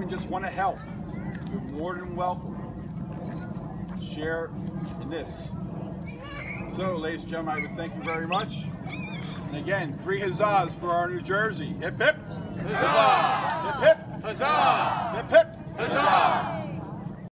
even just want to help, you're more than welcome share in this. So, ladies and gentlemen, I would thank you very much. And again, three huzzas for our New Jersey. Hip hip. Huzzah!